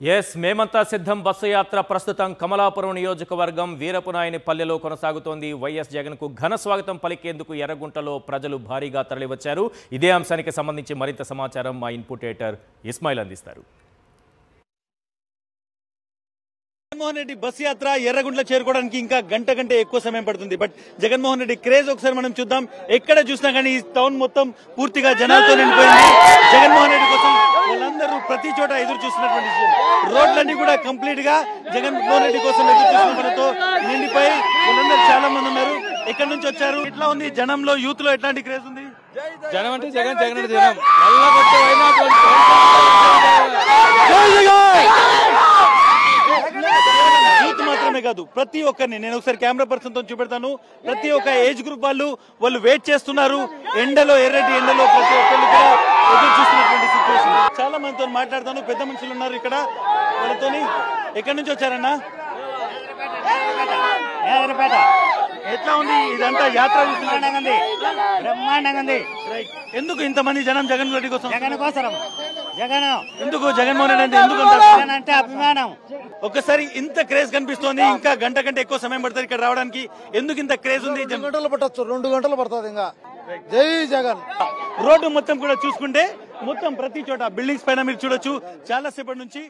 Yes మేమంతా సిద్ధం. Bus యాత్ర ప్రస్తుతం కమలాపురం నియోజకవర్గం వీరపునాయని పల్లెలో కొనసాగుతోంది. వైఎస్ జగన్కు ఘన స్వాగతం పలికేందుకు ఎర్రగుంటలో ప్రజలు భారీగా తరలివచ్చారు. ఇదే అంశానికి సంబంధించి మరింత సమాచారం మా ఇన్పుటేటర్ ఇస్మాయిల్ అందిస్తారు. జగన్మోహన్ రెడ్డి బస్ యాత్ర ఎర్రగుండ్ల చేరుకోవడానికి ఇంకా గంట కంటే ఎక్కువ సమయం పడుతుంది. బట్ జగన్మోహన్ రెడ్డి క్రేజ్ ఒకసారి మనం చూద్దాం. ఎక్కడ చూసినా కానీ ఈ టౌన్ మొత్తం పూర్తిగా జనాలతో నిండిపోయింది. జగన్మోహన్ రెడ్డి కోసం వాళ్ళందరూ ప్రతి చోట ఎదురు చూస్తున్నటువంటి రోడ్లన్నీ కూడా కంప్లీట్గా జగన్మోహన్ రెడ్డి కోసం ఎదురు చూసిన వాళ్ళతో నిండిపోయి వాళ్ళందరూ చాలా మంది ఉన్నారు. ఎక్కడి నుంచి వచ్చారు? ఎట్లా ఉంది? జనంలో యూత్లో ఎట్లాంటి క్రేజ్ ఉంది? జనం అంటే జగన్ జగన్ జనం. కాదు ప్రతి ఒక్కరిని. నేను ఒకసారి కెమెరా పర్సన్తో చూపెడతాను. ప్రతి ఒక్క ఏజ్ గ్రూప్ వాళ్ళు వాళ్ళు వెయిట్ చేస్తున్నారు. ఎండలో ఎర్రటి ఎండలో ప్రతి ఒక్కళ్ళు కూడా ఎదురు చూస్తున్నటువంటి సిచ్యువేషన్ చాలా మందితో మాట్లాడతాను. పెద్ద మనుషులు ఉన్నారు ఇక్కడ. వాళ్ళతోని ఎక్కడి నుంచి వచ్చారన్నా? ఎట్లా ఉంది? ఇదంతా యాత్ర బ్రహ్మాండంగా ఉంది. బ్రహ్మాండంగా ఉంది. Right. ఎందుకు ఇంతమంది జనం జగన్ రెడ్డి కోసం? జగన్ కోసరం. జగన్. ఎందుకు జగన్మోహన్ రెడ్డి అంటే ఎందుకు జగన్ అంటే అభిమానం. ఒక్కసారి ఇంత క్రేజ్ కనిపిస్తోంది ఇంకా గంట కంటే ఎక్కువ సమయం పడుతుంది ఇక్కడ రావడానికి. ఎందుకు ఇంత క్రేజ్ ఉంది? రెండు గంటలు పట్టొచ్చు రెండు గంటలు పడుతుంది ఇంకా. జై జగన్. రోడ్డు మొత్తం కూడా చూసుకుంటే మొత్తం ప్రతి చోట బిల్డింగ్స్ పైన మీరు చూడొచ్చు. చాలా సేపటి నుంచి